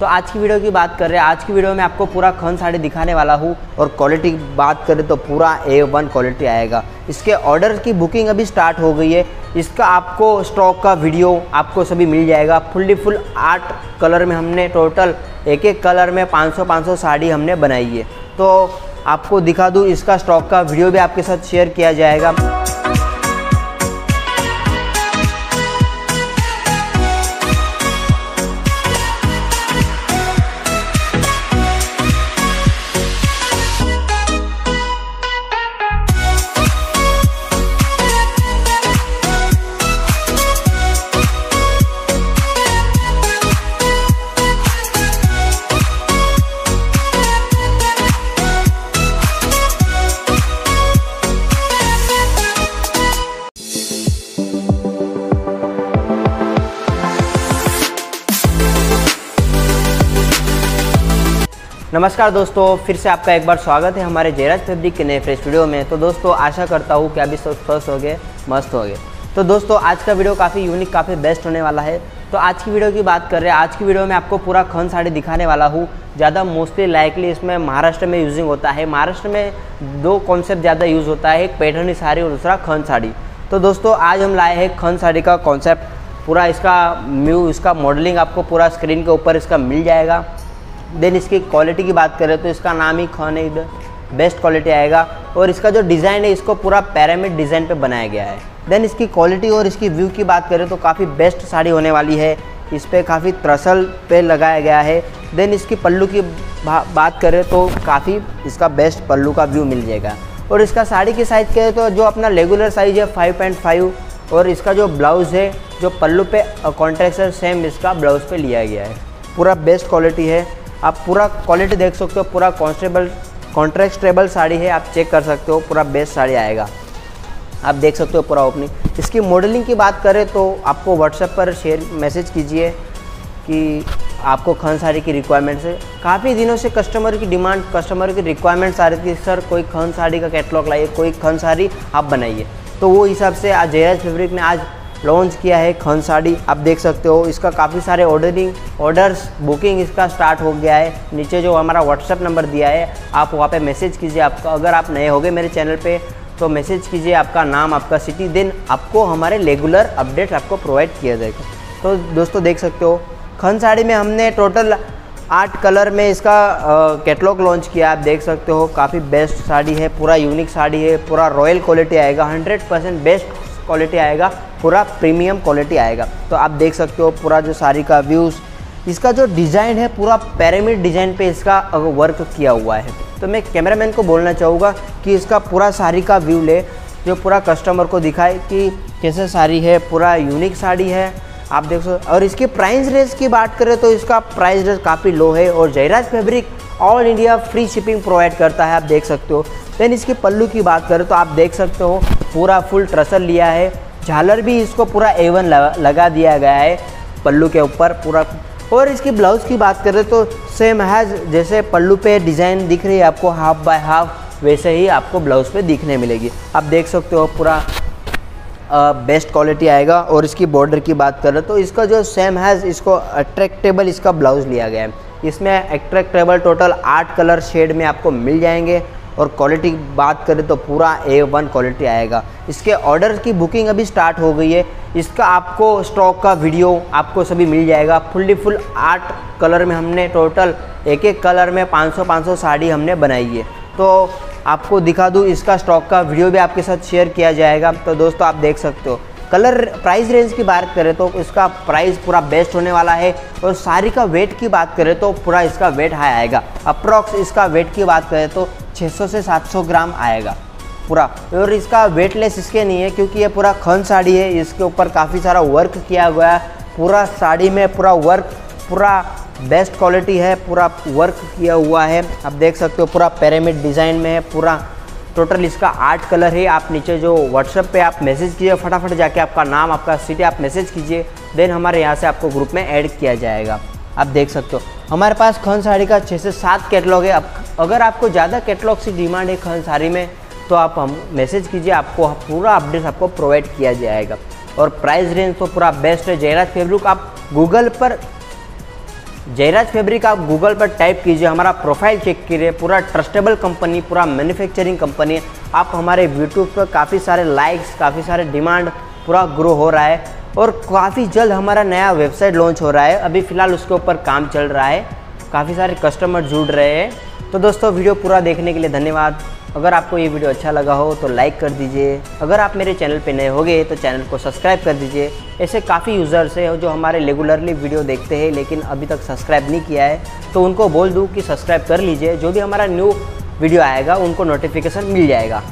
तो आज की वीडियो की बात कर रहे हैं। आज की वीडियो में आपको पूरा खन साड़ी दिखाने वाला हूँ और क्वालिटी की बात करें तो पूरा ए वन क्वालिटी आएगा। इसके ऑर्डर की बुकिंग अभी स्टार्ट हो गई है। इसका आपको स्टॉक का वीडियो आपको सभी मिल जाएगा। फुल्ली फुल आठ कलर में हमने टोटल एक एक कलर में 500 500 साड़ी हमने बनाई है। तो आपको दिखा दूँ, इसका स्टॉक का वीडियो भी आपके साथ शेयर किया जाएगा। नमस्कार दोस्तों, फिर से आपका एक बार स्वागत है हमारे जयराज फैब्रिक के नए फ्रेश वीडियो में। तो दोस्तों, आशा करता हूँ कि अभी सब स्वस्थ हो गए मस्त हो गए तो दोस्तों, आज का वीडियो काफ़ी यूनिक काफ़ी बेस्ट होने वाला है। तो आज की वीडियो की बात कर रहे हैं। आज की वीडियो में आपको पूरा खन साड़ी दिखाने वाला हूँ। ज़्यादा मोस्टली लाइकली इसमें महाराष्ट्र में यूजिंग होता है। महाराष्ट्र में दो कॉन्सेप्ट ज़्यादा यूज़ होता है, एक पैठनी साड़ी और दूसरा खन साड़ी। तो दोस्तों, आज हम लाए हैं खन साड़ी का कॉन्सेप्ट पूरा इसका म्यू इसका मॉडलिंग आपको पूरा स्क्रीन के ऊपर इसका मिल जाएगा। देन इसकी क्वालिटी की बात करें तो इसका नाम ही खान इधर बेस्ट क्वालिटी आएगा। और इसका जो डिज़ाइन है, इसको पूरा पैरामिड डिज़ाइन पे बनाया गया है। देन इसकी क्वालिटी और इसकी व्यू की बात करें तो काफ़ी बेस्ट साड़ी होने वाली है। इस पर काफ़ी त्रसल पे लगाया गया है। देन इसकी पल्लू की बात करें तो काफ़ी इसका बेस्ट पल्लू का व्यू मिल जाएगा। और इसका साड़ी की साइज़ करें तो जो अपना रेगुलर साइज़ है फाइव पॉइंट फाइव और इसका जो ब्लाउज़ है, जो पल्लू पे कॉन्ट्रेक्ट सेम इसका ब्लाउज़ पे लिया गया है। पूरा बेस्ट क्वालिटी है। आप पूरा क्वालिटी देख सकते हो, पूरा कॉन्स्टेबल कॉन्ट्रेक्टेबल साड़ी है, आप चेक कर सकते हो, पूरा बेस्ट साड़ी आएगा। आप देख सकते हो पूरा ओपनिंग इसकी मॉडलिंग की बात करें तो आपको व्हाट्सएप पर शेयर मैसेज कीजिए कि आपको खन साड़ी की रिक्वायरमेंट्स है काफ़ी दिनों से कस्टमर की डिमांड कस्टमर की रिक्वायरमेंट्स आ रही थी, सर, कोई खन साड़ी का कैटलॉग लाइए, कोई खन साड़ी आप बनाइए। तो वो हिसाब से आज जयराज फैब्रिक ने आज लॉन्च किया है खन साड़ी। आप देख सकते हो, इसका काफ़ी सारे ऑर्डरिंग ऑर्डर्स बुकिंग इसका स्टार्ट हो गया है। नीचे जो हमारा व्हाट्सअप नंबर दिया है, आप वहाँ पे मैसेज कीजिए आपका। अगर आप नए होगे मेरे चैनल पे तो मैसेज कीजिए आपका नाम, आपका सिटी देन आपको हमारे रेगुलर अपडेट आपको प्रोवाइड किया जाएगा। तो दोस्तों देख सकते हो, खन साड़ी में हमने टोटल आठ कलर में इसका कैटलॉग लॉन्च किया। आप देख सकते हो, काफ़ी बेस्ट साड़ी है, पूरा यूनिक साड़ी है, पूरा रॉयल क्वालिटी आएगा हंड्रेड परसेंट बेस्ट क्वालिटी आएगा। पूरा प्रीमियम क्वालिटी आएगा। तो आप देख सकते हो पूरा जो साड़ी का व्यूज़ इसका जो डिज़ाइन है, पूरा पैरामिड डिज़ाइन पे इसका वर्क किया हुआ है। तो मैं कैमरामैन को बोलना चाहूँगा कि इसका पूरा साड़ी का व्यू ले, जो पूरा कस्टमर को दिखाए कि कैसे साड़ी है, पूरा यूनिक साड़ी है। आप देख सकते और इसकी प्राइस रेंज की बात करें तो इसका प्राइस रेंज काफ़ी लो है और Jairaj fabric all India free shipping provide करता है, आप देख सकते हो। देन इसकी पल्लू की बात करें तो आप देख सकते हो, पूरा फुल ट्रसल लिया है। झालर भी इसको पूरा एवन लगा दिया गया है पल्लू के ऊपर पूरा। और इसकी ब्लाउज़ की बात करें तो सेम हैज़ जैसे पल्लू पे डिज़ाइन दिख रही है आपको हाफ़ बाय हाफ़ वैसे ही आपको ब्लाउज़ पे दिखने मिलेगी। आप देख सकते हो पूरा बेस्ट क्वालिटी आएगा। और इसकी बॉर्डर की बात करें तो इसका जो सेम हैज़ इसको अट्रैक्टेबल इसका ब्लाउज़ लिया गया है। इसमें अट्रैक्टेबल टोटल आठ कलर शेड में आपको मिल जाएँगे। और क्वालिटी बात करें तो पूरा ए वन क्वालिटी आएगा। इसके ऑर्डर की बुकिंग अभी स्टार्ट हो गई है। इसका आपको स्टॉक का वीडियो आपको सभी मिल जाएगा। फुल्ली फुल आठ कलर में हमने टोटल एक एक कलर में 500 500 साड़ी हमने बनाई है। तो आपको दिखा दूँ, इसका स्टॉक का वीडियो भी आपके साथ शेयर किया जाएगा। तो दोस्तों आप देख सकते हो। कलर प्राइस रेंज की बात करें तो इसका प्राइस पूरा बेस्ट होने वाला है और साड़ी का वेट की बात करें तो पूरा इसका वेट हाई आएगा। अप्रॉक्स इसका वेट की बात करें तो 600 से 700 ग्राम आएगा पूरा। और इसका वेटलेस इसके नहीं है क्योंकि ये पूरा खन साड़ी है, इसके ऊपर काफ़ी सारा वर्क किया गया है। पूरा साड़ी में पूरा वर्क पूरा बेस्ट क्वालिटी है, पूरा वर्क किया हुआ है। आप देख सकते हो पूरा पैरामिड डिज़ाइन में है, पूरा टोटल इसका आठ कलर है। आप नीचे जो व्हाट्सएप पे आप मैसेज कीजिए, फटाफट जाके आपका नाम, आपका सिटी आप मैसेज कीजिए देन हमारे यहाँ से आपको ग्रुप में ऐड किया जाएगा। आप देख सकते हो। हमारे पास खन साड़ी का छः से सात कैटलॉग है। अब अगर आपको ज़्यादा कैटलॉग से डिमांड है खन साड़ी में तो आप हम मैसेज कीजिए, आपको पूरा अपडेट आपको प्रोवाइड किया जाएगा। और प्राइस रेंज तो पूरा बेस्ट है। जयराज फेब्रिक आप गूगल पर जयराज फैब्रिक आप गूगल पर टाइप कीजिए, हमारा प्रोफ़ाइल चेक कीजिए, पूरा ट्रस्टेबल कंपनी पूरा मैन्युफैक्चरिंग कंपनी आप हमारे यूट्यूब पर काफ़ी सारे लाइक्स काफ़ी सारे डिमांड पूरा ग्रो हो रहा है और काफ़ी जल्द हमारा नया वेबसाइट लॉन्च हो रहा है। अभी फ़िलहाल उसके ऊपर काम चल रहा है, काफ़ी सारे कस्टमर जुड़ रहे हैं। तो दोस्तों वीडियो पूरा देखने के लिए धन्यवाद। अगर आपको ये वीडियो अच्छा लगा हो तो लाइक कर दीजिए। अगर आप मेरे चैनल पे नए होगे तो चैनल को सब्सक्राइब कर दीजिए। ऐसे काफ़ी यूज़र्स हैं जो हमारे रेगुलरली वीडियो देखते हैं लेकिन अभी तक सब्सक्राइब नहीं किया है तो उनको बोल दूँ कि सब्सक्राइब कर लीजिए। जो भी हमारा न्यू वीडियो आएगा, उनको नोटिफिकेशन मिल जाएगा।